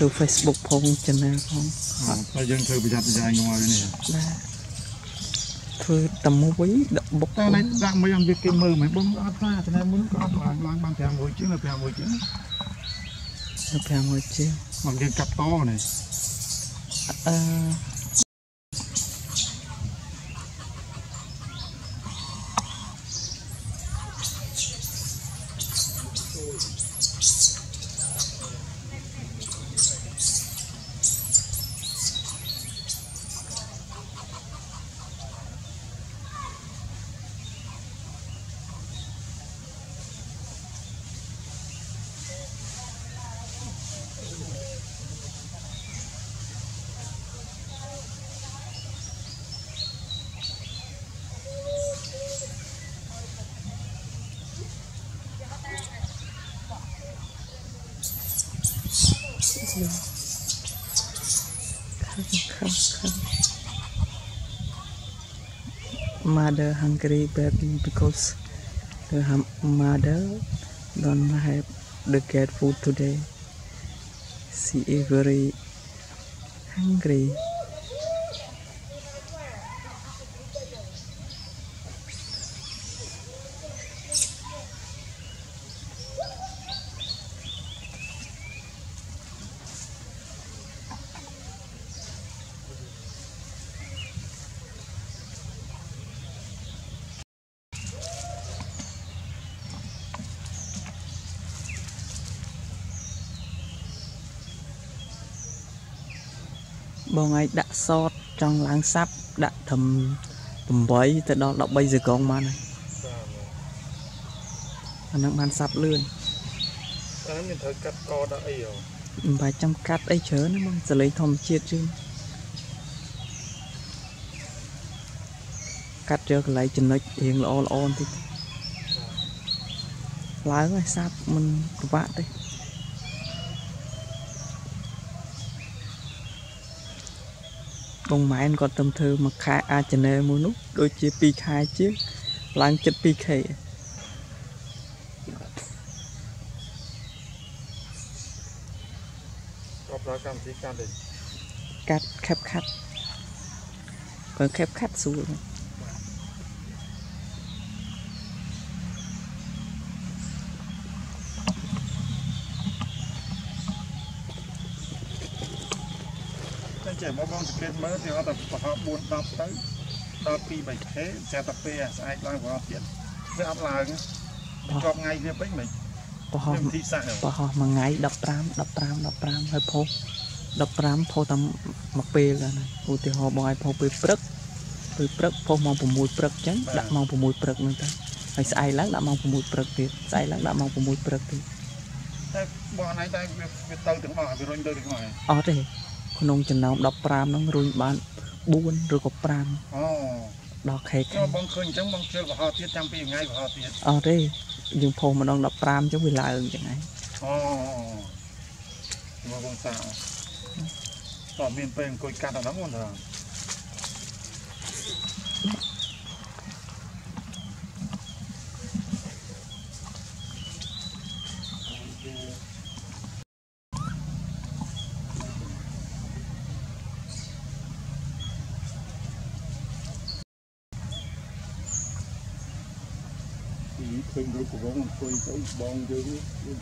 ធ្វើ Facebook ផង channel ផងតែយើងធ្វើប្រយ័ត្នប្រយែងកុំឲ្យនេះដែរធ្វើតែមួយបុកតែណៃដាក់មួយអង្គវាគេមើលមិនបងអត់ថាតែមុនក៏អត់ឡើងឡើងបាន500ជាងនៅ500ជាងទៅ500ជាងមកយើងកាត់តនេះអឺ you. Come, come, come. Mother hungry baby because the mother don't have the good food today. She is very hungry. បងឯងដាក់សតចង់ឡើងសាប់ដាក់ត្រឹម8ទៅដល់13សកងបានហើយអានឹងបានសាប់លឿនតែមានត្រូវកាត់កដាក់អីហ៎មិនបាច់ចាំកាត់អីច្រើនណាបងសលេងធម្មជាតិជឿនកាត់យកកន្លែងចំណុចរៀងល្អល្អបន្តិចឡើងហើយសាប់មិនពិបាកទេ បងម៉ែនគាត់ទៅធ្វើមួយខែអាច channel មួយនោះដូចជា2ខែជាងឡើងចិត្ត 2k ក៏ប្រើកម្មវិធីកាត់ទេកាត់ខេបខាត់បើខេបខាត់ស្រួលណាស់ ចេះមកបងសង្កេតមើលទីអត់តែប្រហោ4 10ទៅដល់2 3ខែចាំតែពេលស្អែកឡើងប្រហោទៀតវាអត់ឡើងវាជាប់ថ្ងៃវាពេញមិនប្រហោះវិធីសាស្ត្រប្រហោះមួយថ្ងៃ15 15 15ហើយផុស15ផុសតាមមួយពេលហ្នឹងណាឧទាហរណ៍បងឲ្យផុសពេលព្រឹកពេលព្រឹកផុសម៉ោង6ព្រឹកអញ្ចឹងដាក់ម៉ោង6ព្រឹកហ្នឹងទៅហើយស្អែកឡើងដាក់ម៉ោង6ព្រឹកទៀតស្អែកឡើងដាក់ម៉ោង6ព្រឹកទៀតតែបងអណៃតែវាវាទៅទាំងអស់វារុញទៅទាំងអស់អត់ទេ ក្នុងចំណោម15ហ្នឹងរុញបាន4ឬក៏5អូដល់ខេកក៏បងឃើញអញ្ចឹងបងជិលប្រហោទៀតចាំពីថ្ងៃប្រហោទៀតអត់ទេយើងផុសម្ដង15អញ្ចឹងវាឡើងអញ្ចឹងហើយអូមកបងសាតើមានពេលអង្គុយកាត់អាហ្នឹងមិនដឹងពី ឃើញរូបកំងអង្គុយទៅបងយើង